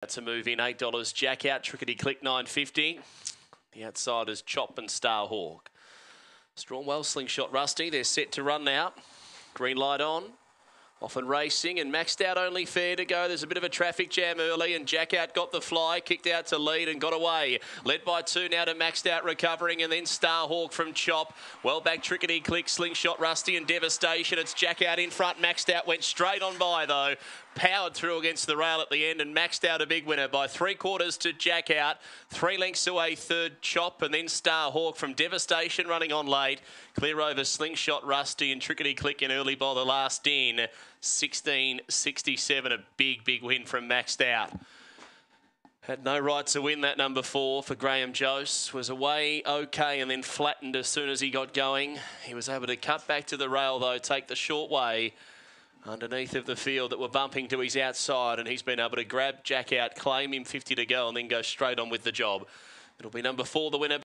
That's a move in $8. Jack out, Trickety Click 950. The outsiders Chop and Star Starhawk. Strongwell, Slingshot Rusty. They're set to run now. Green light on. Often racing and maxed out only fair to go. There's a bit of a traffic jam early and Jack out got the fly, kicked out to lead and got away. Led by two now to maxed out recovering and then Starhawk from Chop. Well back Trickety Click, Slingshot Rusty and Devastation. It's Jack out in front, maxed out, went straight on by though powered through against the rail at the end and maxed out a big winner by three quarters to Jack out. Three lengths away, third Chop, and then Starhawk from Devastation running on late. Clear over Slingshot Rusty and Trickety Click in early by the last in. 16.67, a big, big win from Maxed Out. Had no right to win that number four for Graham Jose. Was away okay and then flattened as soon as he got going. He was able to cut back to the rail though, take the short way underneath of the field that were bumping to his outside and he's been able to grab Jack out, claim him 50 to go and then go straight on with the job. It'll be number four, the winner.